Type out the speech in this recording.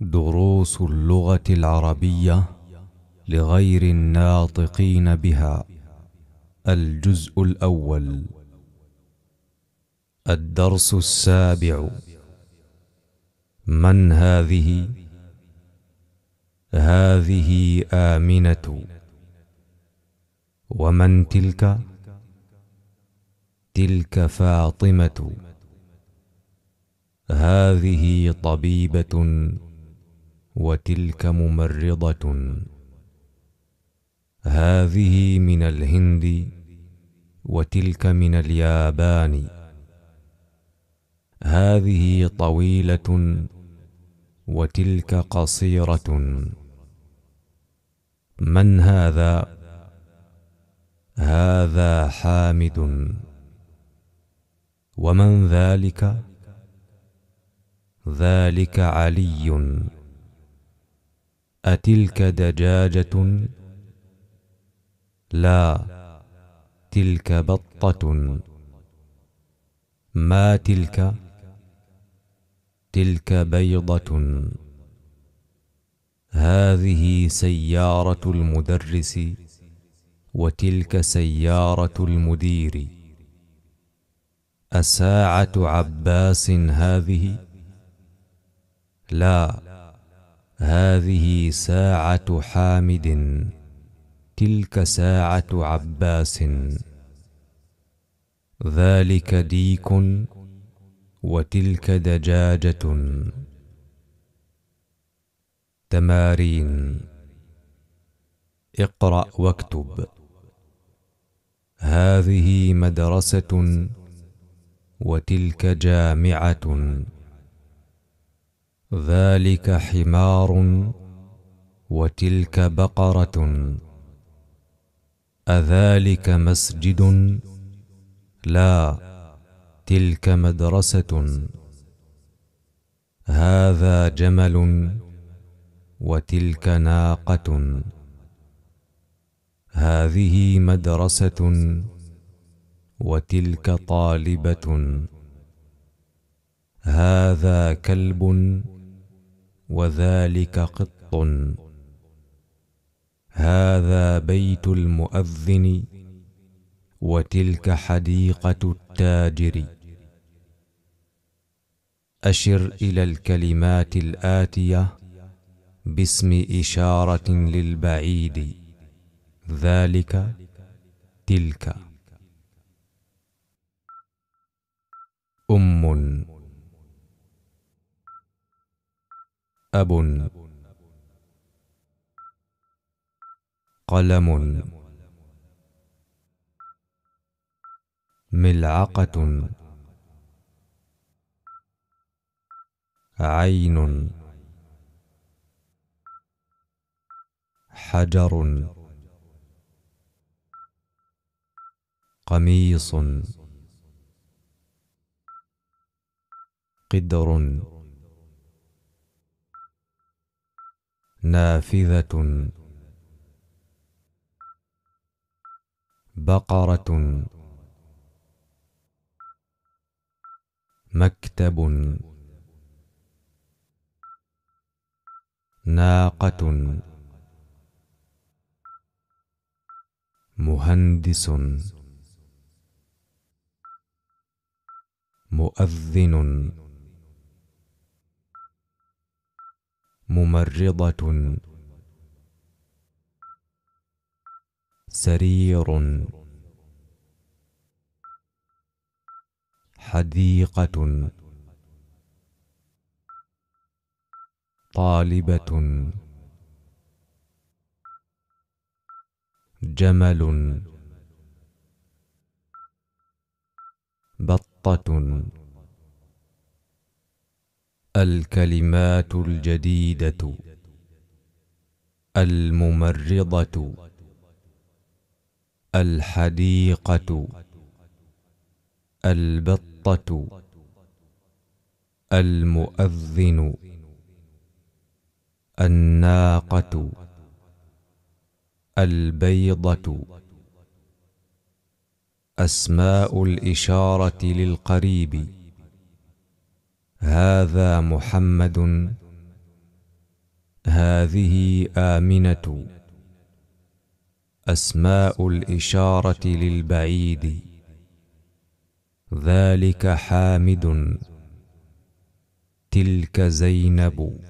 دروس اللغة العربية لغير الناطقين بها. الجزء الأول. الدرس السابع. من هذه؟ هذه آمنة. ومن تلك؟ تلك فاطمة. هذه طبيبة. وتلك ممرضة. هذه من الهند وتلك من اليابان. هذه طويلة وتلك قصيرة. من هذا؟ هذا حامد. ومن ذلك؟ ذلك علي. أتلك دجاجة؟ لا تلك بطة. ما تلك؟ تلك بيضة. هذه سيارة المدرس وتلك سيارة المدير. الساعة عباس هذه؟ لا. هذه ساعة حامد تلك ساعة عباس. ذلك ديك وتلك دجاجة. تمارين. اقرأ واكتب. هذه مدرسة وتلك جامعة. ذلك حمار وتلك بقرة. أذلك مسجد؟ لا تلك مدرسة. هذا جمل وتلك ناقة. هذه مدرسة وتلك طالبة. هذا كلب وذلك قط. هذا بيت المؤذن وتلك حديقة التاجر. أشر إلى الكلمات الآتية باسم إشارة للبعيد. ذلك تلك. أم أب. قلم. ملعقة. عين. حجر. قميص. قدر. نافذة. بقرة. مكتب. ناقة. مهندس. مؤذن. ممرضة. سرير. حديقة. طالبة. جمل. بطة. الكلمات الجديدة الممرضة الحديقة البطة المؤذن الناقة البيضة. أسماء الإشارة للقريب. هذا محمد. هذه آمنة. أسماء الإشارة للبعيد. ذلك حامد. تلك زينب.